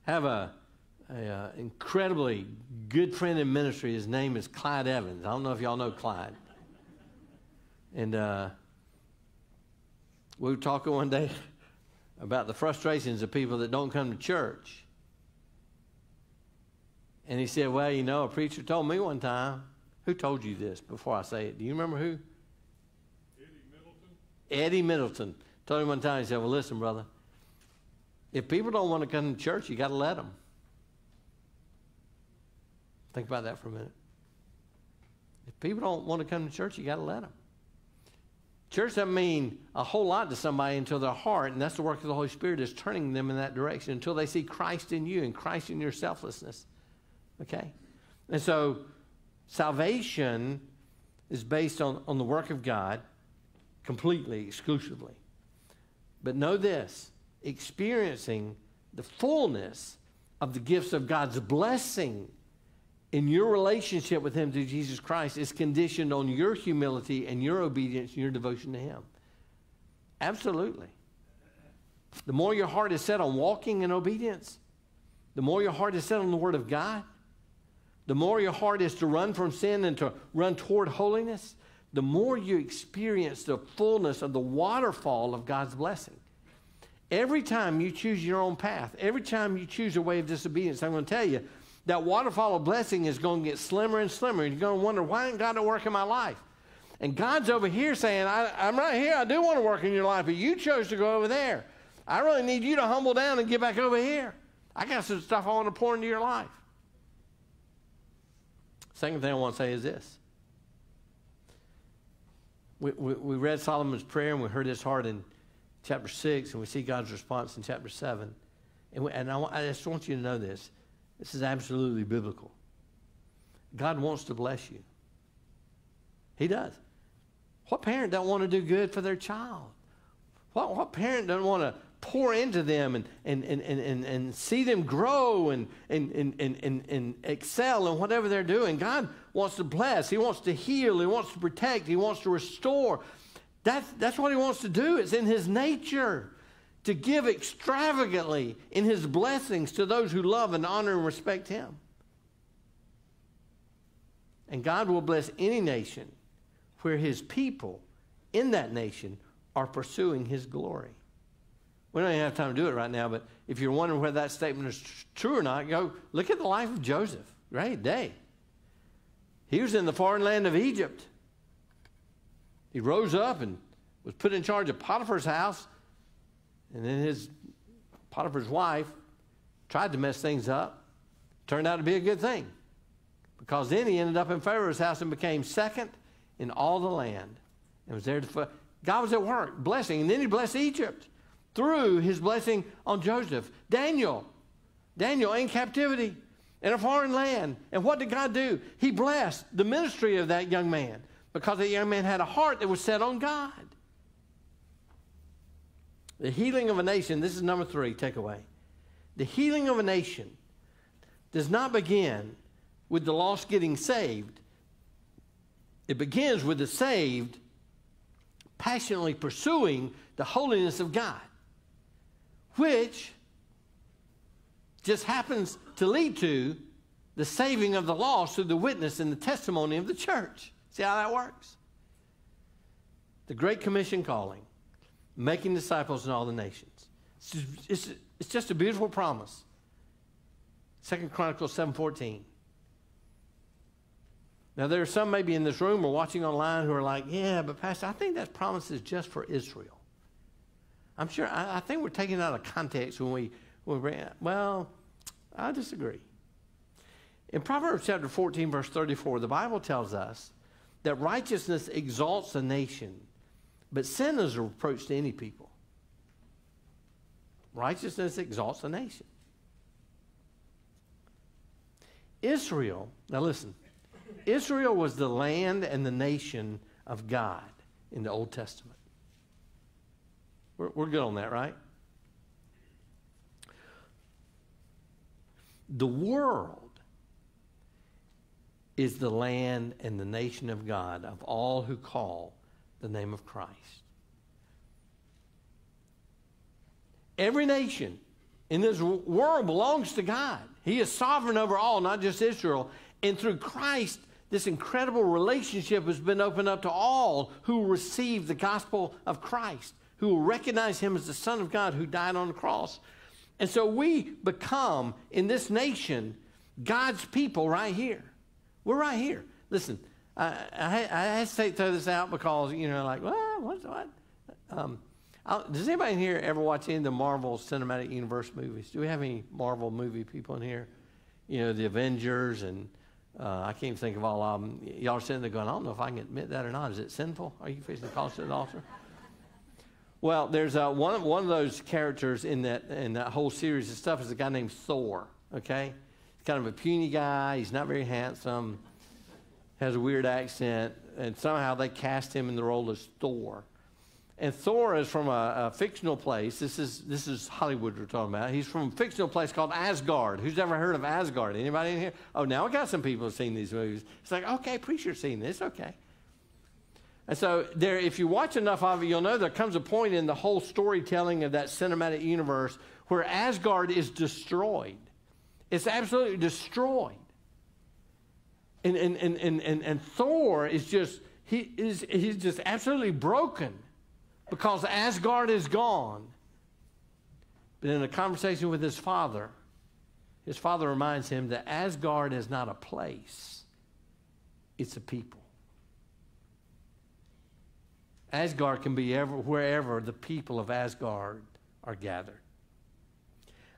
Have a, a uh, incredibly good friend in ministry. His name is Clyde Evans. I don't know if y'all know Clyde. And uh, we were talking one day about the frustrations of people that don't come to church. And he said, Well, you know, a preacher told me one time. Who told you this before I say it? Do you remember who? Eddie Middleton. Eddie Middleton told him one time, he said, Well, listen, brother, if people don't want to come to church, you got to let them. Think about that for a minute. If people don't want to come to church, you got to let them. Church doesn't mean a whole lot to somebody until their heart, and that's the work of the Holy Spirit, is turning them in that direction until they see Christ in you and Christ in your selflessness. Okay? And so salvation is based on, on the work of God completely, exclusively. But know this experiencing the fullness of the gifts of God's blessing in your relationship with Him through Jesus Christ is conditioned on your humility and your obedience and your devotion to Him. Absolutely. The more your heart is set on walking in obedience, the more your heart is set on the Word of God, the more your heart is to run from sin and to run toward holiness, the more you experience the fullness of the waterfall of God's blessing. Every time you choose your own path, every time you choose a way of disobedience, I'm going to tell you, that waterfall of blessing is going to get slimmer and slimmer. You're going to wonder, why ain't God at work in my life? And God's over here saying, I, am right here. I do want to work in your life, but you chose to go over there. I really need you to humble down and get back over here. I got some stuff I want to pour into your life. Second thing I want to say is this. We, we, we read Solomon's prayer and we heard his heart in chapter 6, and we see God's response in chapter 7. And, we, and I, I just want you to know this. This is absolutely biblical. God wants to bless you. He does. What parent don't want to do good for their child? What, what parent doesn't want to pour into them and, and, and, and, and, see them grow and, and, and, and, and excel in whatever they're doing? God wants to bless. He wants to heal. He wants to protect. He wants to restore. That's, that's what he wants to do. It's in his nature to give extravagantly in his blessings to those who love and honor and respect him. And God will bless any nation where his people in that nation are pursuing his glory. We don't even have time to do it right now, but if you're wondering whether that statement is true or not, go look at the life of Joseph. Great day. He was in the foreign land of Egypt. He rose up and was put in charge of Potiphar's house and then his Potiphar's wife tried to mess things up. Turned out to be a good thing. Because then he ended up in Pharaoh's house and became second in all the land. And was there to God was at work, blessing. And then he blessed Egypt. Through his blessing on Joseph. Daniel, Daniel in captivity in a foreign land. And what did God do? He blessed the ministry of that young man because that young man had a heart that was set on God. The healing of a nation, this is number three takeaway. The healing of a nation does not begin with the lost getting saved, it begins with the saved passionately pursuing the holiness of God, which just happens to lead to the saving of the lost through the witness and the testimony of the church. See how that works? The Great Commission calling, making disciples in all the nations. It's, it's, it's just a beautiful promise. Second Chronicles 7.14. Now, there are some maybe in this room or watching online who are like, yeah, but Pastor, I think that promise is just for Israel. I'm sure, I, I think we're taking out of context when we, when we, well, I disagree. In Proverbs chapter 14, verse 34, the Bible tells us that righteousness exalts a nation, but sin is a reproach to any people. Righteousness exalts a nation. Israel, now listen, Israel was the land and the nation of God in the Old Testament. We're, we're good on that, right? The world is the land and the nation of God of all who call the name of Christ. Every nation in this world belongs to God. He is sovereign over all, not just Israel. And through Christ, this incredible relationship has been opened up to all who receive the gospel of Christ, who will recognize him as the Son of God who died on the cross. And so we become, in this nation, God's people right here. We're right here. Listen, I, I, I hesitate to throw this out because, you know, like, well, what's what? Um, does anybody in here ever watch any of the Marvel Cinematic Universe movies? Do we have any Marvel movie people in here? You know, the Avengers and uh, I can't think of all of them. Y'all are sitting there going, I don't know if I can admit that or not. Is it sinful? Are you facing the the altar? Well, there's uh, one, one of those characters in that, in that whole series of stuff is a guy named Thor, okay? He's kind of a puny guy. He's not very handsome, has a weird accent, and somehow they cast him in the role as Thor. And Thor is from a, a, fictional place. This is, this is Hollywood we're talking about. He's from a fictional place called Asgard. Who's ever heard of Asgard? Anybody in here? Oh, now I got some people who've seen these movies. It's like, okay, preacher's seen this. Okay. And so there, if you watch enough of it, you'll know there comes a point in the whole storytelling of that cinematic universe where Asgard is destroyed. It's absolutely destroyed. And, and, and, and, and, and Thor is just, he is, he's just absolutely broken because Asgard is gone. But in a conversation with his father, his father reminds him that Asgard is not a place, it's a people. Asgard can be ever, wherever the people of Asgard are gathered.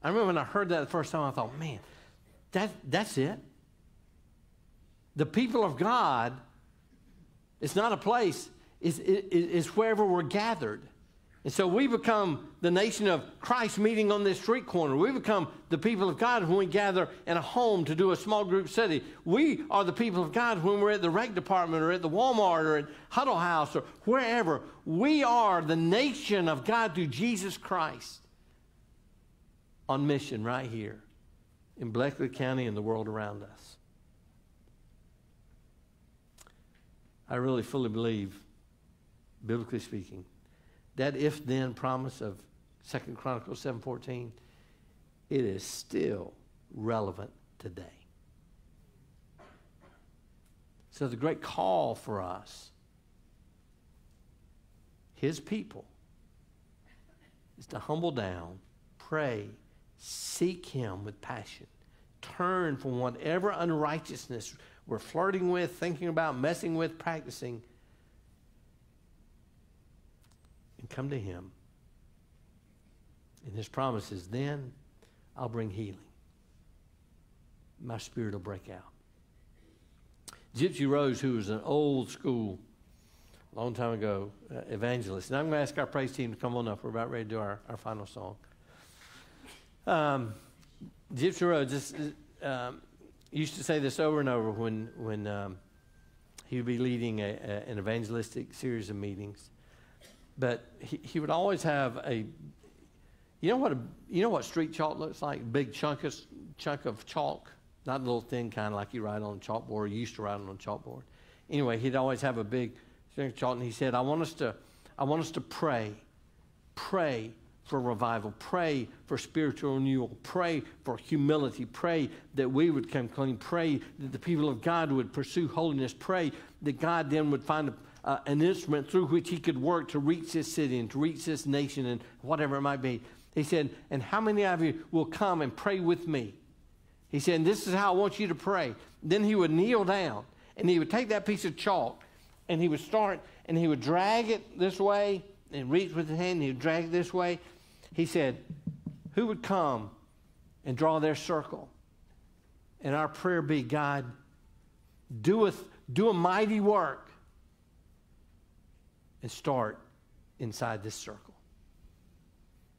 I remember when I heard that the first time, I thought, man, that, that's it. The people of God, it's not a place, is, is, is wherever we're gathered. And so we become the nation of Christ meeting on this street corner. We become the people of God when we gather in a home to do a small group study. We are the people of God when we're at the rec department or at the Walmart or at Huddle House or wherever. We are the nation of God through Jesus Christ on mission right here in Bleckley County and the world around us. I really fully believe biblically speaking. That if then promise of Second Chronicles 7:14, it is still relevant today. So the great call for us, his people, is to humble down, pray, seek him with passion, turn from whatever unrighteousness we're flirting with, thinking about, messing with, practicing and come to Him. And His promise is then I'll bring healing. My spirit will break out. Gypsy Rose, who was an old school long time ago, uh, evangelist. And I'm going to ask our praise team to come on up. We're about ready to do our, our final song. Um, Gypsy Rose just, um, used to say this over and over when, when um, he would be leading a, a, an evangelistic series of meetings. But he, he would always have a, you know what a, you know what street chalk looks like? Big chunk of, chunk of chalk, not a little thin kind like you write on a chalkboard. Or used to write on a chalkboard. Anyway, he'd always have a big chunk of chalk, and he said, "I want us to, I want us to pray, pray for revival, pray for spiritual renewal, pray for humility, pray that we would come clean, pray that the people of God would pursue holiness, pray that God then would find a, uh, an instrument through which He could work to reach this city and to reach this nation and whatever it might be." He said, And how many of you will come and pray with me? He said, This is how I want you to pray. Then he would kneel down and he would take that piece of chalk and he would start and he would drag it this way and reach with his hand and he would drag it this way. He said, Who would come and draw their circle? And our prayer be, God, do a, do a mighty work and start inside this circle.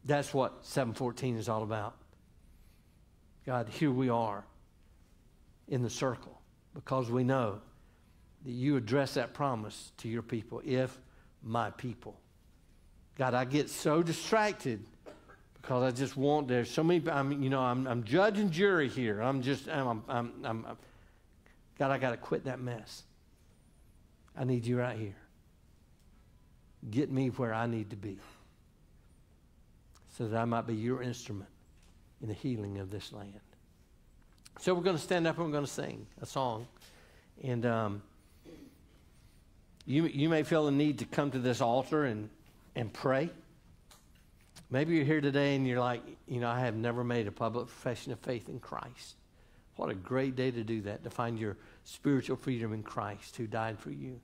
That's what 714 is all about. God, here we are in the circle because we know that you address that promise to your people, if my people. God, I get so distracted because I just want, there's so many, I'm, you know, I'm, I'm judge and jury here. I'm just, I'm, I'm, I'm, I'm God, I got to quit that mess. I need you right here. Get me where I need to be so that I might be your instrument in the healing of this land. So we're going to stand up and we're going to sing a song. And um, you, you may feel the need to come to this altar and, and pray. Maybe you're here today and you're like, you know, I have never made a public profession of faith in Christ. What a great day to do that, to find your spiritual freedom in Christ who died for you.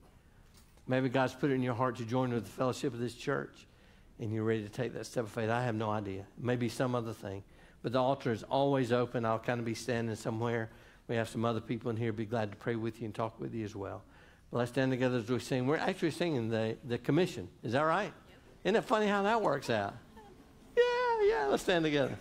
Maybe God's put it in your heart to join with the fellowship of this church and you're ready to take that step of faith. I have no idea. Maybe some other thing. But the altar is always open. I'll kind of be standing somewhere. We have some other people in here. Be glad to pray with you and talk with you as well. Well, let's stand together as we sing. We're actually singing the, the commission. Is that right? Isn't it funny how that works out? Yeah, yeah. Let's stand together.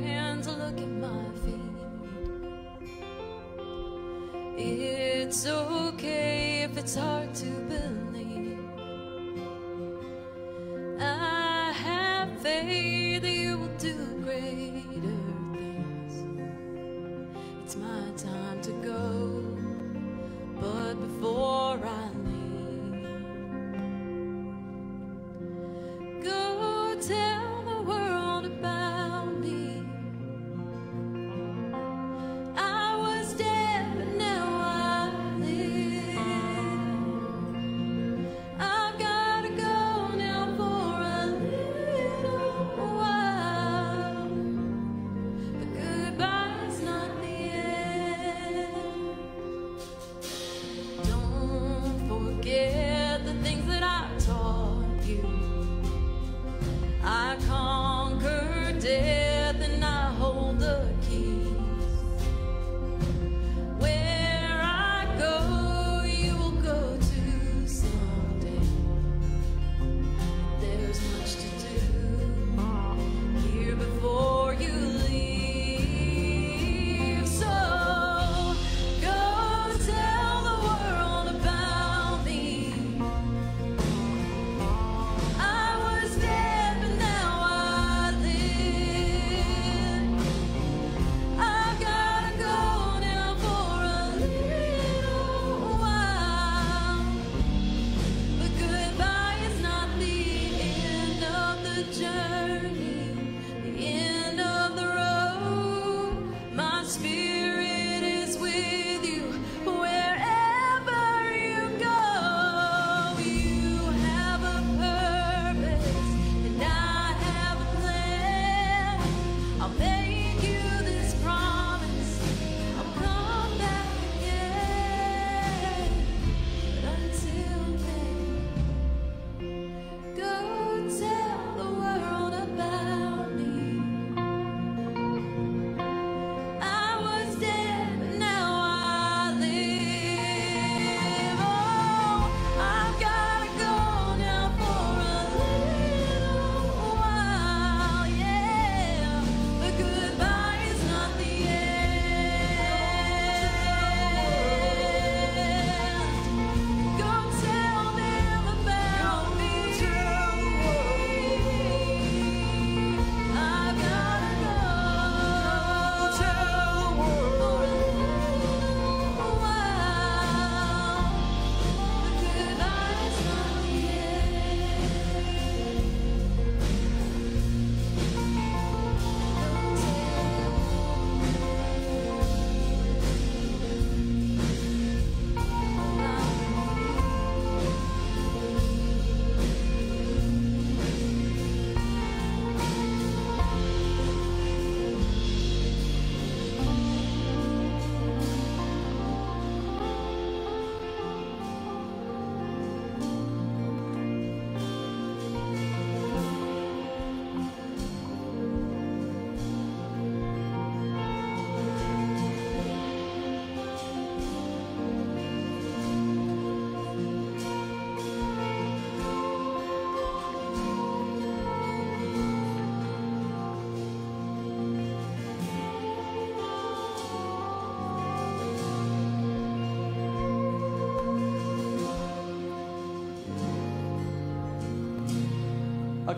Hands, look at my feet. It's okay if it's hard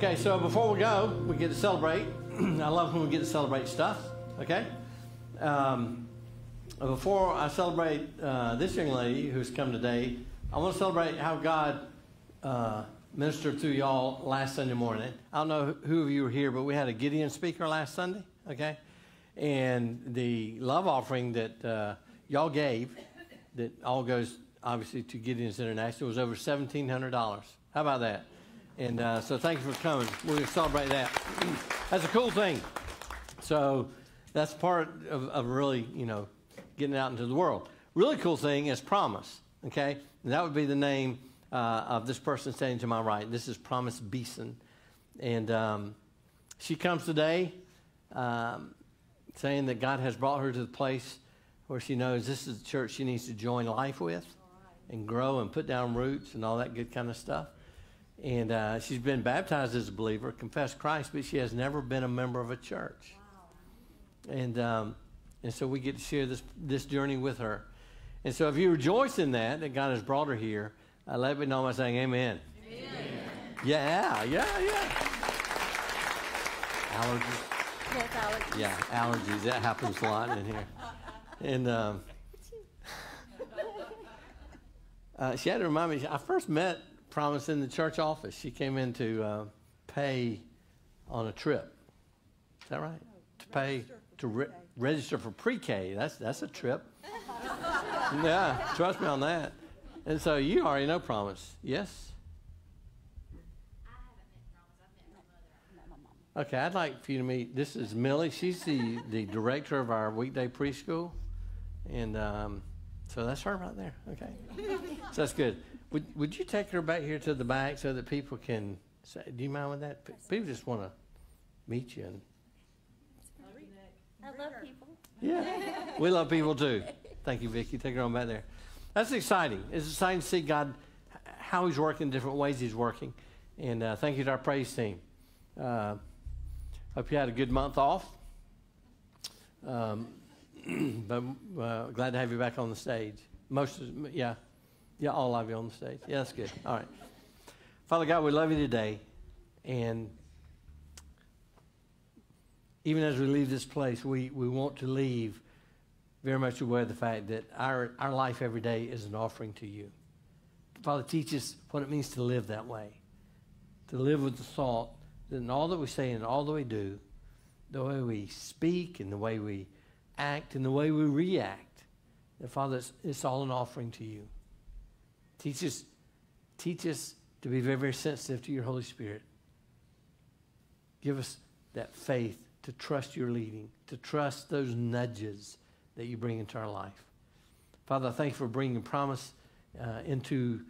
Okay, so before we go, we get to celebrate. I love when we get to celebrate stuff. Okay. Um, before I celebrate uh, this young lady who's come today, I want to celebrate how God uh, ministered to y'all last Sunday morning. I don't know who of you were here, but we had a Gideon speaker last Sunday. Okay, and the love offering that uh, y'all gave, that all goes obviously to Gideons International, was over seventeen hundred dollars. How about that? And uh, so thank you for coming. We're going to celebrate that. That's a cool thing. So that's part of, of really, you know, getting out into the world. Really cool thing is Promise, okay? And that would be the name uh, of this person standing to my right. This is Promise Beeson. And um, she comes today um, saying that God has brought her to the place where she knows this is the church she needs to join life with and grow and put down roots and all that good kind of stuff. And uh, she's been baptized as a believer, confessed Christ, but she has never been a member of a church. And um, and so we get to share this this journey with her. And so if you rejoice in that that God has brought her here, uh, let me know by saying Amen. Amen. Yeah, yeah, yeah. Allergies. Yes, Alex. Yeah, allergies. That happens a lot in here. And um, uh, she had to remind me. I first met Promise in the church office. She came in to uh, pay on a trip. Is that right? To pay to re- register for pre-K. That's that's a trip. yeah, trust me on that. And so you already know Promise. Yes. Okay, I'd like for you to meet. This is Millie. She's the, the director of our weekday preschool. And um, so that's her right there. Okay. so that's good. Would, would you take her back here to the back so that people can say, do you mind with that? People just want to meet you. And, I love people. yeah, we love people too. Thank you, Vicki. Take her on back there. That's exciting. It's exciting to see God, how He's working, different ways He's working. And uh, thank you to our praise team. Uh, hope you had a good month off. Um, but uh, glad to have you back on the stage. Most, of, yeah, yeah, all of you on the stage. Yeah, that's good. All right, Father God, we love you today, and even as we leave this place, we, we want to leave very much aware of the fact that our, our life every day is an offering to you. Father, teach us what it means to live that way, to live with the thought that in all that we say and all that we do, the way we speak and the way we act and the way we react, that Father, it's, it's all an offering to you. Teach us, teach us to be very, very sensitive to your Holy Spirit. Give us that faith to trust your leading, to trust those nudges that you bring into our life. Father, I thank you for bringing promise uh, into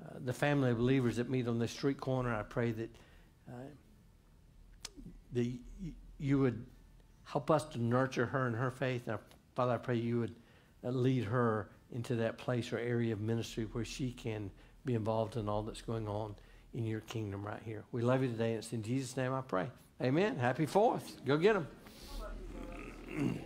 uh, the family of believers that meet on this street corner. I pray that, uh, that you would help us to nurture her in her faith. And I, Father, I pray you would uh, lead her into that place or area of ministry where she can be involved in all that's going on in your kingdom right here. We love you today, and it's in Jesus' name I pray. Amen. Happy Fourth. Go get them.